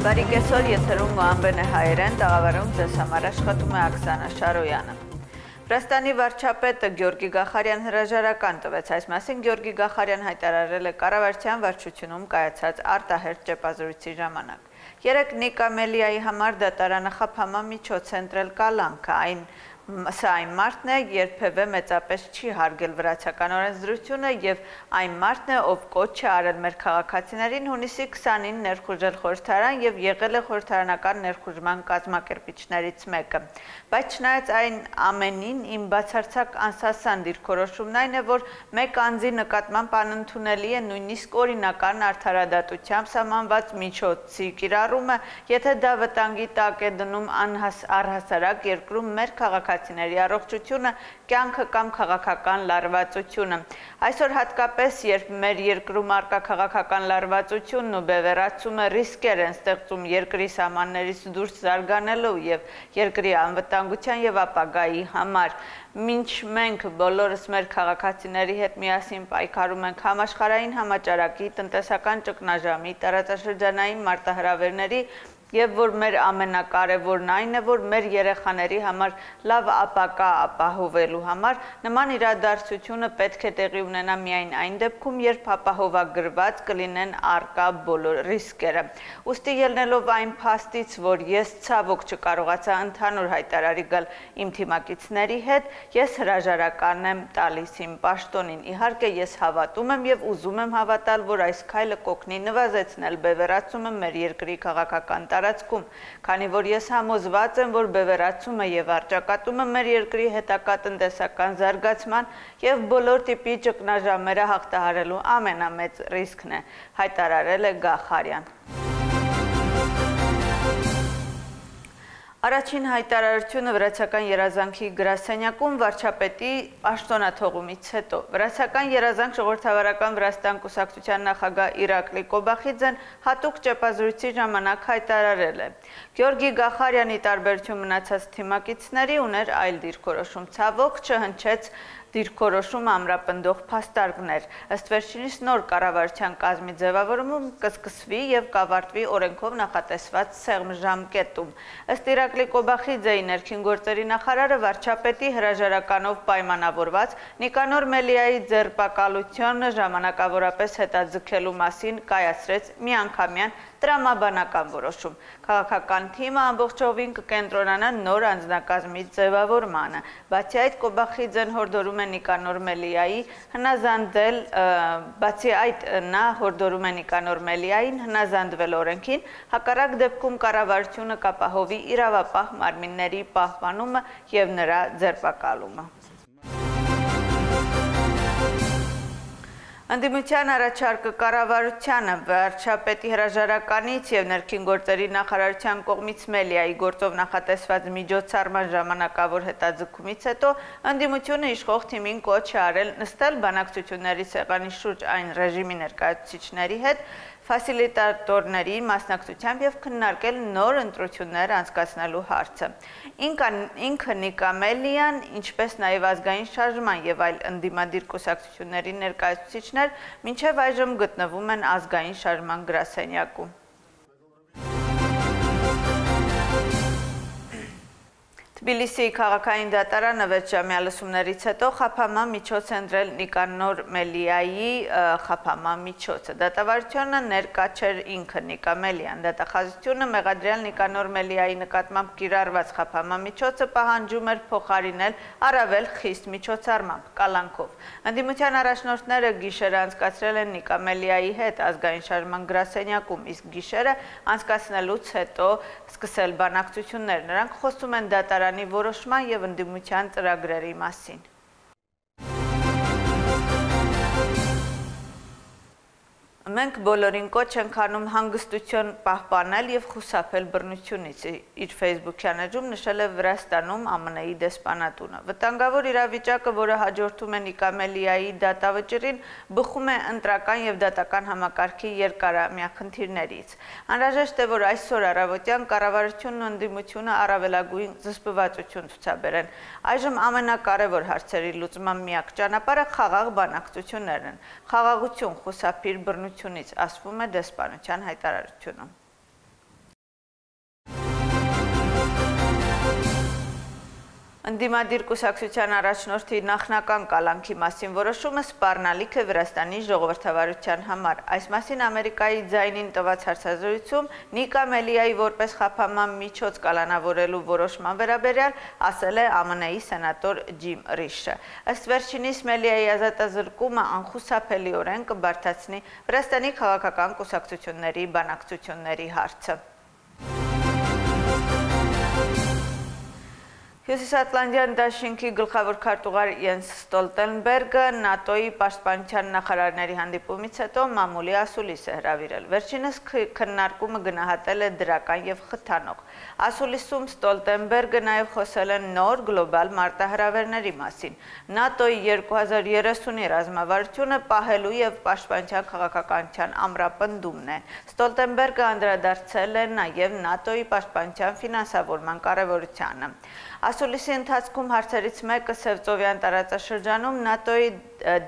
Բարի կեսօր, եթերում Մոհամբեն է հայերեն, տաղավարում ձեզ համար աշխատում է Աքսանա Շարոյանը։ Վրաստանի վարչապետը Գյորգի Գախարյան հրաժարական տվեց այս մասին Գյորգի Գախարյան հայտարարել է կառավարության վարչությունում կայացած արտահերթ ճեպազրույցի ժամանակ։ Երեք Նիկամելիայի համար դատարանը խափամա միջոց ընտրել կալանքը, այն Սա այն մարդն է, երբևէ մեծապես չի հարգել վրացական օրենսդրությունը եւ այն մարդն է, ով կոչ է արել մեր քաղաքացիներին հունիսի 20-ին ներխուժել խորհրդարան եւ եղել է խորհրդարանական ներխուժման կազմակերպիչներից մեկը։ Բայց չնայած այն ամենին, իմ բացարձակ անսասան դիրքորոշումն այն է, որ մեկ անձի նկատմամբ անընդունելի է նույնիսկ օրինական արդարադատությամբ սահմանված միջոցի կիրառումը, եթե դա վտանգի տակ է դնում անհաս առհասարակ երկրում մեր քաղաքացիներին քաղաքացիների առողջությունը, կյանքը կամ քաղաքական լարվածությունը։ Այսօր հատկապես, երբ մեր երկրում արկա քաղաքական լարվածությունն ու բևեռացումը ռիսկեր են ստեղծում երկրի սահմաններից դուրս զարգանելու եւ երկրի անվտանգության եւ ապագայի համար, Մինչ մենք բոլորս մեր քաղաքացիների հետ միասին պայքարում ենք համաշխարային համաճարակի, տնտեսական ճգնաժամի, տարածաշրջանային մարտահրավերների եւ որ մեր ամենակարևորն այն է, որ մեր երեխաների համար լավ ապակա ապահովելու համար նման իրադարձությունը պետք է տեղի ունենա միայն այն դեպքում, երբ ապահովագրված կլինեն արկա բոլոր ռիսկերը։ Ոստի ելնելով այն փաստից, որ ես ցավոք չկարողացա ընդհանուր հայտարարի գալ իմ թիմակիցների հետ, ես հրաժարական եմ տալիս իմ պաշտոնին։ Իհարկե ես հավատում եմ եւ ուզում եմ հավատալ, որ այս քայլը կօգնի նվազեցնել բևեռացումը մեր երկրի քաղաքական տարածքում, քանի որ ես համոզված եմ, որ բևեռացումը եւ արճակատումը մեր երկրի հետակա տնտեսական զարգացման եւ բոլոր տիպի ճգնաժամերը հաղթահարելու ամենամեծ ռիսկն է, հայտարարել է Գախարյան։ Առաջին հայտարարությունը վրացական երազանքի գրասենյակում վարչապետի աշտոնաթողումից հետո վրացական երազանք ժողովրդավարական Վրաստան կուսակցության նախագահ Իրակլի Կոբախիձեն հատուկ ճեպազրույցի ժամանակ հայտարարել է. Գյորգի Գախարյանի տարբերություն մնացած թիմակիցների ուներ այլ դիրքորոշում ցավոք չհնչեց դիրքորոշում ամրապնդող փաստարկներ։ Ըստ վերջինիս նոր կառավարության կազմի ձևավորումը կսկսվի եւ կավարտվի օրենքով նախատեսված սեղմ ժամկետում։ Ըստ Իրակլի Կոբախիձեի ներքին գործերի նախարարը վարչապետի հրաժարականով պայմանավորված Նիկանոր Մելիայի ձերբակալությունը ժամանակավորապես հետաձգելու մասին կայացրեց միանգամյան տրամաբանական որոշում։ Քաղաքական թիմը ամբողջովին կկենտրոնանա նոր անձնակազմի ձևավորմանը։ Բացի այդ Կոբախիձեն հորդորում է Նիկանոր Մելիայի հնազանդել, բացի այդ նա հորդորում է Նիկանոր Մելիային հնազանդվել օրենքին, հակառակ դեպքում կառավարությունը կապահովի իրավապահ մարմինների պահպանումը եւ նրա ձերբակալումը։ Անդիմության առաջարկը կառավարությանը վարչապետի հրաժարականից եւ ներքին գործերի նախարարության կողմից Մելիայի գործով նախատեսված միջոցառման ժամանակավոր հետաձգումից հետո անդիմությունը իշխող թիմին կոչ է արել նստել բանակցությունների սեղանի շուրջ այն ռեժիմի ներկայացուցիչների հետ, ֆասիլիտատորների մասնակցությամբ եւ քննարկել նոր ընտրություններ անցկացնելու հարցը։ Ինքը Նիկամելիան, ինչպես նաեւ ազգային շարժման եւ այլ ընդդիմադիր կուսակցությունների ներկայացուցիչներ, մինչեւ այժմ գտնվում են ազգային շարժման գրասենյակում։ Թբիլիսիի քաղաքային դատարանը 6 ժամյա լսումներից հետո խափամա միջոց ընտրել Նիկանոր Մելիայի խափամա միջոցը։ Դատավարությունը ներկա չէր ինքը Նիկա Մելիան։ Դատախազությունը մեղադրյալ Նիկանոր Մելիայի նկատմամբ կիրառված խափամա միջոցը պահանջում էր փոխարինել առավել խիստ միջոցառմամբ կալանքով։ Ընդդիմության առաջնորդները գիշերը անցկացրել են Նիկա Մելիայի հետ ազգային շարժման գրասենյակում, իսկ գիշերը անցկացնելուց հետո սկսել բանակցություններ։ Նրանք խոսում են դատարան Հայաստանի որոշման եւ ընդդիմության ծրագրերի մասին։ Մենք բոլորին կոչ ենք անում հանգստություն պահպանել եւ խուսափել բռնությունից։ Իր Facebook-յան էջում նշել է Վրաստանում ԱՄՆ-ի դեսպանատունը։ Վտանգավոր իրավիճակը, որը հաջորդում է Նիկամելիայի դատավճռին, բխում է ընտրական եւ դատական համակարգի երկարամյա խնդիրներից։ Անհրաժեշտ է, որ այսօր առավոտյան կառավարությունն ու ընդդիմությունը առավելագույն զսպվածություն ցուցաբերեն։ Այժմ ամենակարևոր հարցերի լուծման միակ ճանապարհը խաղաղ բանակցություններն են։ Խաղաղություն, խուսափիր բռնություն բռնությունից, ասվում է դեսպանության հայտարարությունում։ Ընդդիմադիր կուսակցության առաջնորդի նախնական կալանքի մասին որոշումը սպառնալիք է Վրաստանի ժողովրդավարության համար։ Այս մասին Ամերիկայի ձայնին տված հարցազրույցում Նիկա Մելիայի որպես խափաման միջոց կալանավորելու որոշման վերաբերյալ ասել է ԱՄՆ-ի սենատոր Ջիմ Ռիշը։ Ըստ վերջինիս Մելիայի ազատազրկումը անխուսափելիորեն կբարթացնի Վրաստանի քաղաքական կուսակցությունների բանակցությունների հարցը։ Հյուսիսատլանդյան դաշինքի գլխավոր քարտուղար Յենս Ստոլտենբերգը ՆԱՏՕ-ի պաշտպանության նախարարների հանդիպումից հետո մամուլի ասուլիս է հրավիրել։ Վերջինս քննարկումը գնահատել է դրական եւ խթանող։ Ասուլիսում Ստոլտենբերգը նաեւ խոսել է նոր գլոբալ մարտահրավերների մասին։ ՆԱՏՕ-ի 2030-ի ռազմավարությունը պահելու եւ պաշտպանության քաղաքականության ամրապնդումն է։ Ստոլտենբերգը անդրադարձել է նաեւ ՆԱՏՕ-ի պաշտպանության ֆինանսավորման կարևորությանը։ Ասուլիսի ընթացքում հարցերից մեկը Սևծովյան տարածաշրջանում ՆԱՏՕ-ի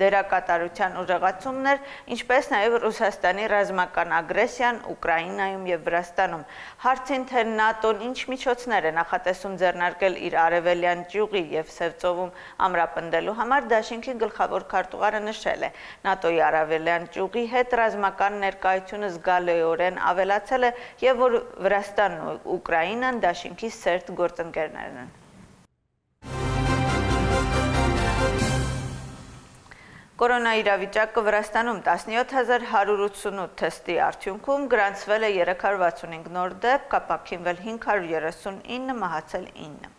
դերակատարության ուժեղացումն էր, ինչպես նաև Ռուսաստանի ռազմական ագրեսիան Ուկրաինայում եւ Վրաստանում։ Հարցին թե ՆԱՏՕ-ն ինչ միջոցներ է նախատեսում ձեռնարկել իր արևելյան ճյուղի եւ Սևծովում ամրապնդելու համար, Դաշինքի գլխավոր քարտուղարը նշել է. ՆԱՏՕ-ի արևելյան ճյուղի հետ ռազմական ներկայությունը զգալիորեն ավելացել է եւ որ Վրաստանն ու Ուկրաինան Դաշինքի սերտ գործընկերներն են։ Կորոնաիրավիճակը Վրաստանում 17188 թեստի արդյունքում գրանցվել է 365 նոր դեպք, ապակինվել 539, մահացել 9։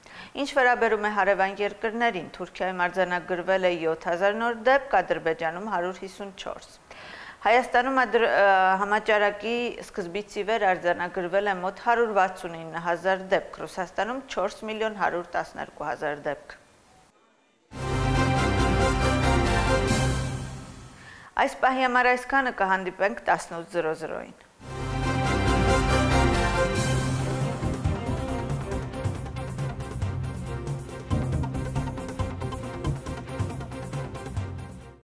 Ինչ վերաբերում է հարևան երկրներին, Թուրքիայում արձանագրվել է 7000 նոր դեպք, Ադրբեջանում 154։ Հայաստանում համաճարակի սկզբից ի վեր արձանագրվել է մոտ 169000 դեպք, Ռուսաստանում 4 միլիոն 112 հազար դեպք։ Այս պահի համար այսքանը կհանդիպենք 18:00-ին։